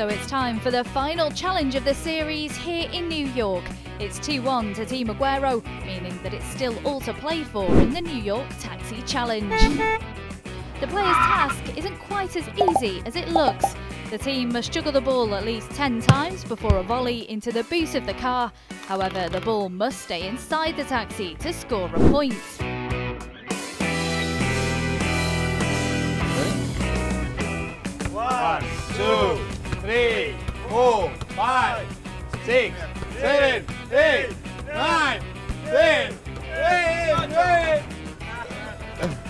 So it's time for the final challenge of the series here in New York. It's 2 1 to Team Aguero, meaning that it's still all to play for in the New York Taxi Challenge. The player's task isn't quite as easy as it looks. The team must juggle the ball at least 10 times before a volley into the boot of the car. However, the ball must stay inside the taxi to score a point. Five, six, seven, eight, nine, ten, eleven, twelve.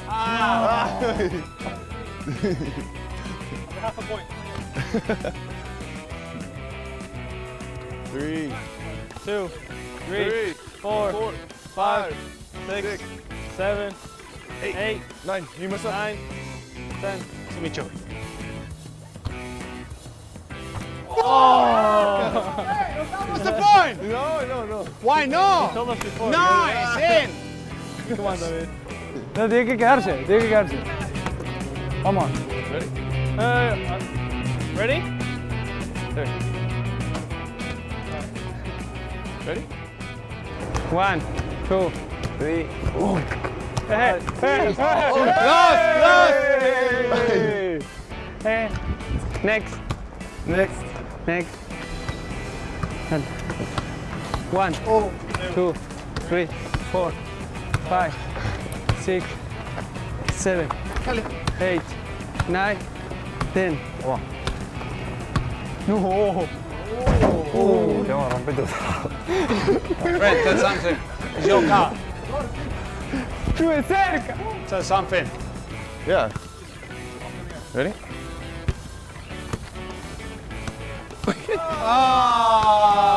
Ah. Half a point. Three, Two, three, three, four, four, five, five, six, seven, eight, eight, nine. You mess up. nine, ten. Sumicho. What's the point? No, no, no. Why no? Told. Nice, in. Come on, David. No, tiene que quedarse, tiene que quedarse. Vamos. Ready? Uh, uh, ready? Ready? One, two, Three. hey, hey, Close, close. hey. Next, Next. next. And One, oh. two, three, four, five, six, seven, eight, nine, ten. No. Te vamos a romper todo. Fred, tell something. It's your car. Estuve cerca. Tell something. Yeah. Ready? Ah.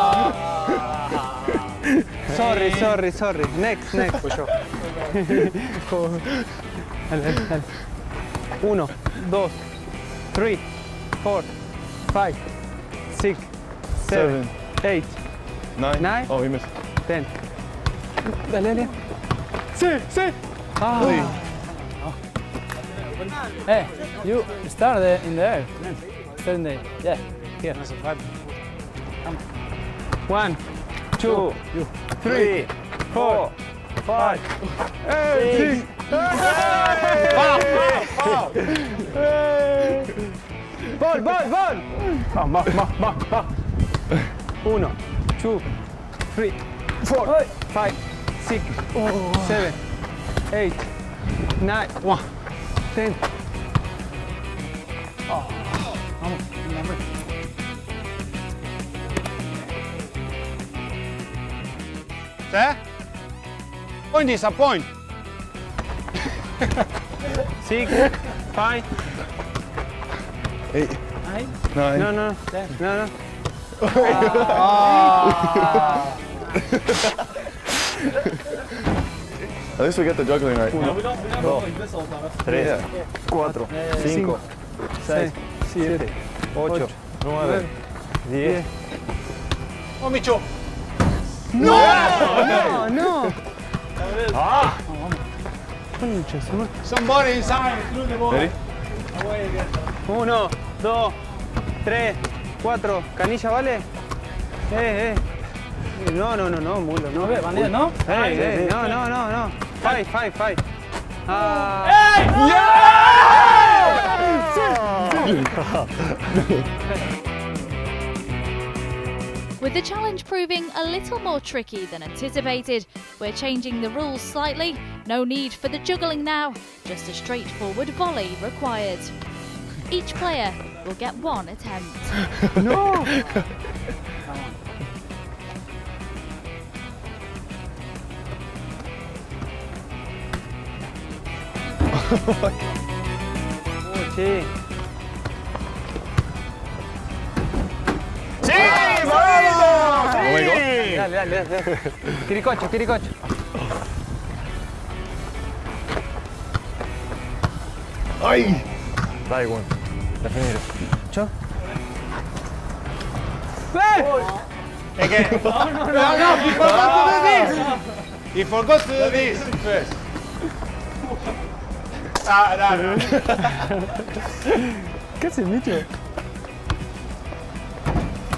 Sorry, sorry, sorry. Next, next. Pues yo. dale, dale, dale. Uno, dos, three, four, five, six, seven, eight, Nine. Nine. Oh, he missed. ten. Dale, dale. Sí, sí. Ah. Hey, you start in the air. Start in the yeah. Here. One, two, three, four, five, eight, six. Ball, ball, ball. Ah, Va. Uno, two, three, four, five, six, seven, eight, nine, one, ten. Oh, Sir? Point is a point. Six, five, Eight. nine. Nine. No, no, no, no, no. At least we get the juggling right. Tres, Yeah. cuatro, cinco, seis, siete, ocho, nueve, diez. Oh, Micho. No, no. Concha su madre. Somebody inside. Through the ball. Ready? Uno, dos, tres, cuatro. ¿Canilla vale? Eh, eh. No, no, no, no, mulo, no. bandera, ¿no? Eh, eh, no, no, no, no. Five, five, five. Ah. With the challenge proving a little more tricky than anticipated, we're changing the rules slightly. No need for the juggling now, just a straightforward volley required. Each player will get one attempt. No. Oh, Dale, dale, dale. dale. Quiricocho, quiricocho. Ay! Dai one. Da finire. Ciao. Again. No, no, no, he forgot to do this. He forgot to do this first. Ah, no, no. ¿Qué haces, Micho?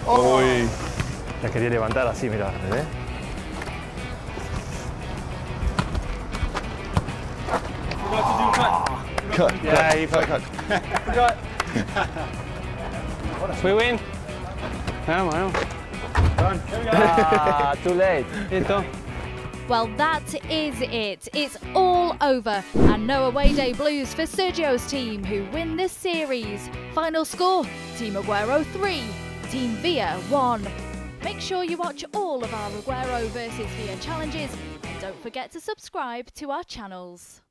Uy. La quería levantar así, mira, ¿entendés? Cut. Yeah, cut, you cut, cut. We win. Vamos, vamos. Ah, too late. Listo. Well, that is it. It's all over. And no away day blues for Sergio's team, who win this series. Final score Team Aguero 3, Team Villa 1. Make sure you watch all of our Aguero versus Villa challenges and don't forget to subscribe to our channels.